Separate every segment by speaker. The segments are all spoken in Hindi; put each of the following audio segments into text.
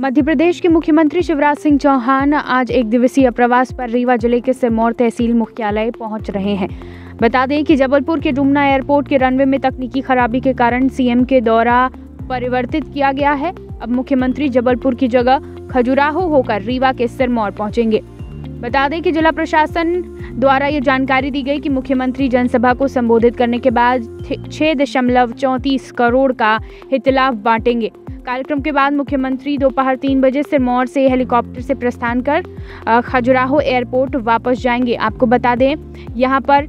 Speaker 1: मध्य प्रदेश के मुख्यमंत्री शिवराज सिंह चौहान आज एक दिवसीय प्रवास पर रीवा ज़िले के सिरमौर तहसील मुख्यालय पहुँच रहे हैं। बता दें कि जबलपुर के डुमना एयरपोर्ट के रनवे में तकनीकी खराबी के कारण सीएम के दौरा परिवर्तित किया गया है। अब मुख्यमंत्री जबलपुर की जगह खजुराहो होकर रीवा के सिरमौर पहुँचेंगे। बता दें कि जिला प्रशासन द्वारा ये जानकारी दी गई कि मुख्यमंत्री जनसभा को संबोधित करने के बाद छह दशमलव चौंतीस करोड़ का हितलाभ बांटेंगे। कार्यक्रम के बाद मुख्यमंत्री दोपहर तीन बजे सिरमौर से हेलीकॉप्टर से प्रस्थान कर खजुराहो एयरपोर्ट वापस जाएँगे। आपको बता दें यहाँ पर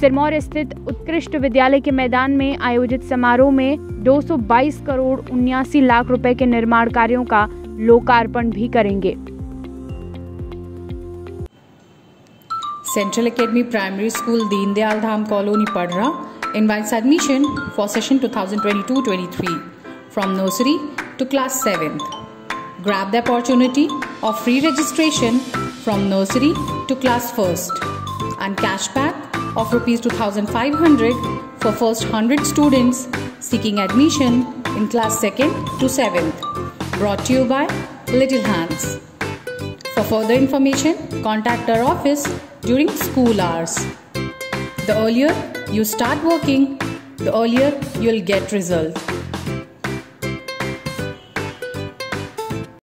Speaker 1: सिरमौर स्थित उत्कृष्ट विद्यालय के मैदान में आयोजित समारोह में 222 करोड़ उन्यासी लाख रुपए के निर्माण कार्यों का लोकार्पण भी करेंगे।
Speaker 2: Central Academy Primary School, Deendayal Dham Colony, Padra invites admission for session 2022-23 from nursery to class 7th. Grab the opportunity of free registration from nursery to class 1st and cashback of rupees 2500 for first 100 students seeking admission in class 2nd to 7th. Brought to you by Little Hands. For further information, contact our office during school hours. The earlier you start working, the earlier you'll get result.